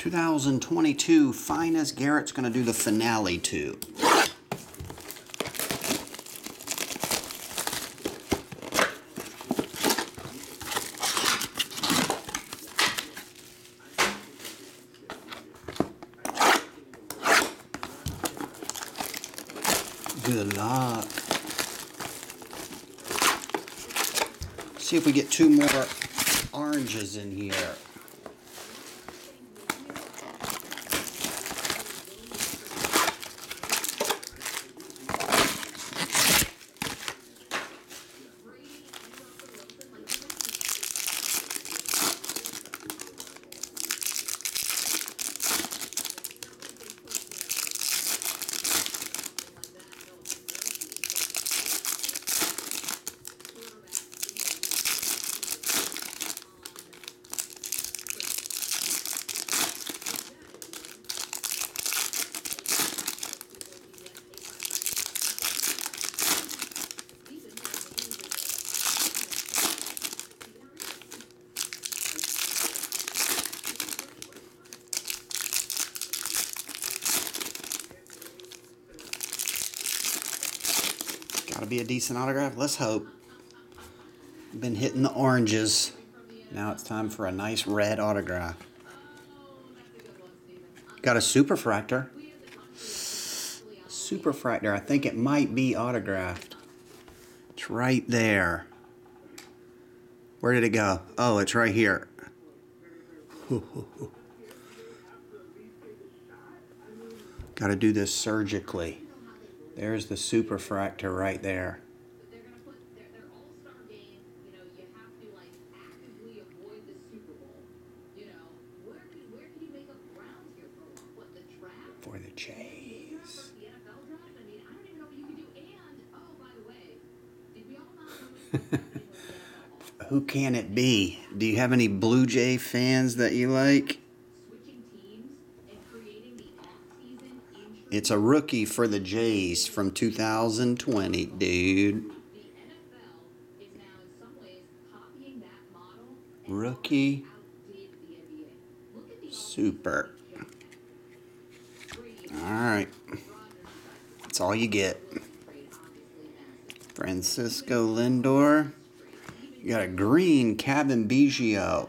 2022 Finest Garrett's going to do the finale too. Good luck. See if we get two more oranges in here. Be a decent autograph. Let's hope. Been hitting the oranges. Now it's time for a nice red autograph. Got a superfractor. Superfractor. I think it might be autographed. It's right there. Where did it go? Oh, it's right here. Got to do this surgically. There's the superfractor right there. For the Jays. Who can it be? Do you have any Blue Jay fans that you like? It's a rookie for the Jays from 2020, dude. Rookie. Super. Alright. That's all you get. Francisco Lindor. You got a green Cavan Biggio.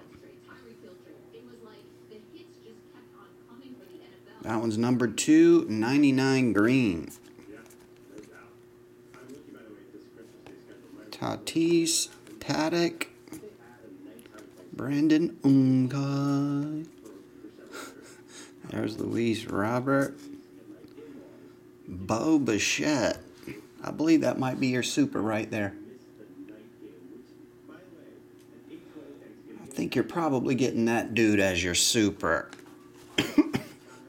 That one's number two, 99 green. Tatis, Paddack, Brandon Ungai. There's Luis Robert. Bo Bichette. I believe that might be your super right there. I think you're probably getting that dude as your super.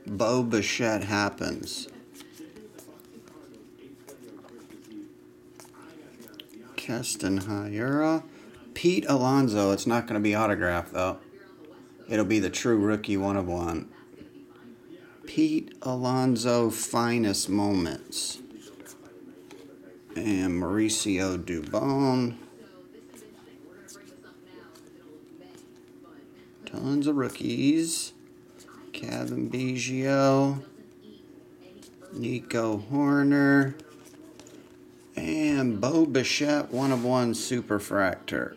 Bo Bichette happens. Keston Hiura. Pete Alonso. It's not going to be autographed, though. It'll be the true rookie one of one. Pete Alonso finest moments. And Mauricio Dubon. Tons of rookies. Cavan Biggio, Nico Hoerner, and Bo Bichette, one of one superfractor.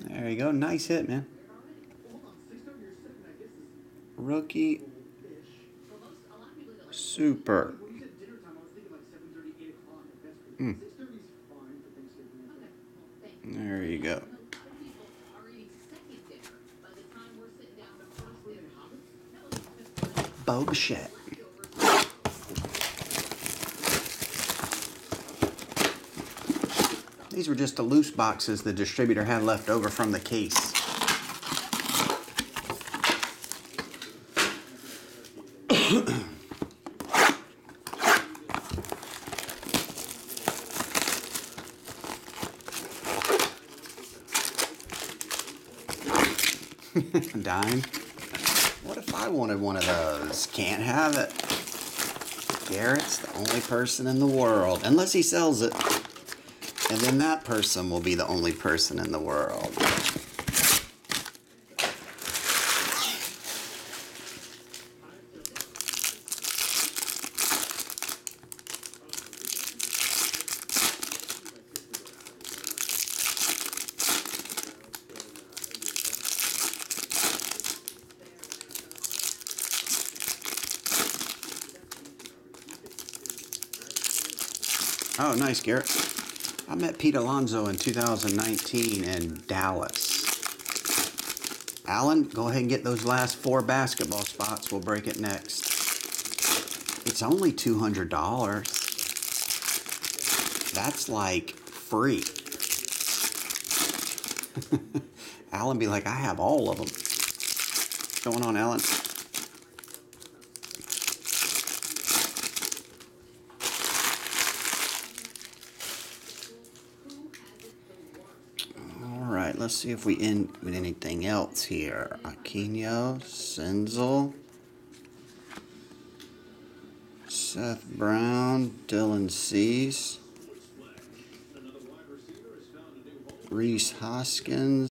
There you go. Nice hit, man. Rookie. Super. Mm. There you go. Bichette. These were just the loose boxes the distributor had left over from the case. Dime. I wanted one of those? Can't have it. Garrett's the only person in the world, unless he sells it. And then that person will be the only person in the world. Oh, nice, Garrett. I met Pete Alonso in 2019 in Dallas. Alan, go ahead and get those last four basketball spots. We'll break it next. It's only $200. That's like free. Alan be like, I have all of them. What's going on, Alan? All let's see if we end with anything else here. Aquino, Senzel, Seth Brown, Dylan Cease, Rhys Hoskins.